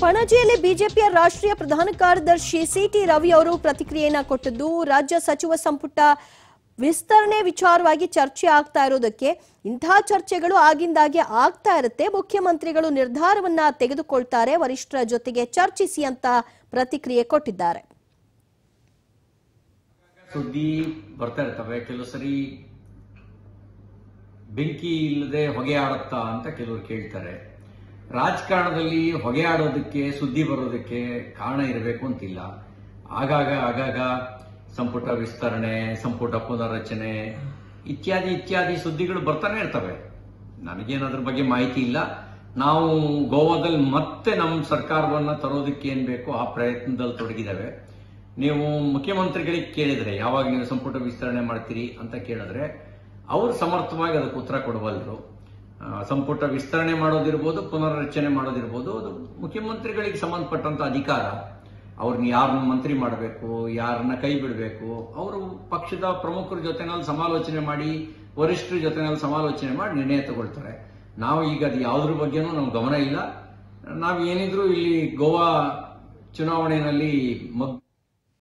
ಪಣಜಿಯಲ್ಲಿ ಬಿಜೆಪಿಯ ರಾಷ್ಟ್ರೀಯ ಪ್ರಧಾನ ಕಾರ್ಯದರ್ಶಿ ಸಿಟಿ ರವಿ ಅವರು ಪ್ರತಿಕ್ರಿಯೆಯನ್ನ ಕೊಟ್ಟದ್ದು, ರಾಜ್ಯ ಸಚಿವ ಸಂಪುಟ ವಿಸ್ತರಣೆ ವಿಚಾರವಾಗಿ ಚರ್ಚೆ ಆಗ್ತಾ ಇರೋದಕ್ಕೆ ಇಂತಹ ಚರ್ಚೆಗಳು ಆಗಿಂದಾಗೆ ಆಗ್ತಾ ಇರುತ್ತೆ. ಮುಖ್ಯಮಂತ್ರಿಗಳು ನಿರ್ಧಾರವನ್ನ ತೆಗೆದುಕೊಳ್ತಾರೆ, ವರಿಷ್ಠರ ಜೊತೆಗೆ ಚರ್ಚಿಸಿ ಅಂತ ಪ್ರತಿಕ್ರಿಯೆ ಕೊಟ್ಟಿದ್ದಾರೆ. ಸುದ್ದಿ ಬರ್ತಾ ಇರ್ತವೆ. ಕೆಲವು ಸರಿ ಬೆಂಕಿ ಇಲ್ಲದೆ ಹೊಗೆ ಆಡುತ್ತಾ ಅಂತ ಕೆಲವರು ಕೇಳ್ತಾರೆ. ರಾಜಕಾರಣದಲ್ಲಿ ಹೊಗೆ ಆಡೋದಕ್ಕೆ ಸುದ್ದಿ ಬರೋದಕ್ಕೆ ಕಾರಣ ಇರಬೇಕು ಅಂತಿಲ್ಲ. ಆಗಾಗ ಆಗಾಗ ಸಂಪುಟ ವಿಸ್ತರಣೆ, ಸಂಪುಟ ಪುನರ್ರಚನೆ ಇತ್ಯಾದಿ ಇತ್ಯಾದಿ ಸುದ್ದಿಗಳು ಬರ್ತಾನೆ ಇರ್ತವೆ. ನನಗೇನದ್ರ ಬಗ್ಗೆ ಮಾಹಿತಿ ಇಲ್ಲ. ನಾವು ಗೋವಾದಲ್ಲಿ ಮತ್ತೆ ನಮ್ಮ ಸರ್ಕಾರವನ್ನ ತರೋದಕ್ಕೆ ಏನು ಬೇಕೋ ಆ ಪ್ರಯತ್ನದಲ್ಲಿ ತೊಡಗಿದ್ದಾವೆ. ನೀವು ಮುಖ್ಯಮಂತ್ರಿಗಳಿಗೆ ಕೇಳಿದ್ರೆ, ಯಾವಾಗ ನೀವು ಸಂಪುಟ ವಿಸ್ತರಣೆ ಮಾಡ್ತೀರಿ ಅಂತ ಕೇಳಿದ್ರೆ, ಅವರು ಸಮರ್ಥವಾಗಿ ಅದಕ್ಕೆ ಉತ್ತರ ಕೊಡಬಲ್ಲರು. ಸಂಪುಟ ವಿಸ್ತರಣೆ ಮಾಡೋದಿರ್ಬೋದು, ಪುನರ್ರಚನೆ ಮಾಡೋದಿರ್ಬೋದು. ಅದು ಮುಖ್ಯಮಂತ್ರಿಗಳಿಗೆ ಸಂಬಂಧಪಟ್ಟಂತ ಅಧಿಕಾರ. ಅವ್ರನ್ನ ಯಾರನ್ನ ಮಂತ್ರಿ ಮಾಡಬೇಕು ಯಾರನ್ನ ಕೈ ಬಿಡಬೇಕು, ಅವರು ಪಕ್ಷದ ಪ್ರಮುಖರ ಜೊತೆನಲ್ಲಿ ಸಮಾಲೋಚನೆ ಮಾಡಿ, ವರಿಷ್ಠರ ಜೊತೆನಲ್ಲಿ ಸಮಾಲೋಚನೆ ಮಾಡಿ ನಿರ್ಣಯ ತಗೊಳ್ತಾರೆ. ನಾವು ಈಗ ಅದು ಯಾವುದ್ರ ಬಗ್ಗೆನೂ ನಮ್ಗೆ ಗಮನ ಇಲ್ಲ. ನಾವು ಏನಿದ್ರು ಇಲ್ಲಿ ಗೋವಾ ಚುನಾವಣೆಯಲ್ಲಿ ಮಗ್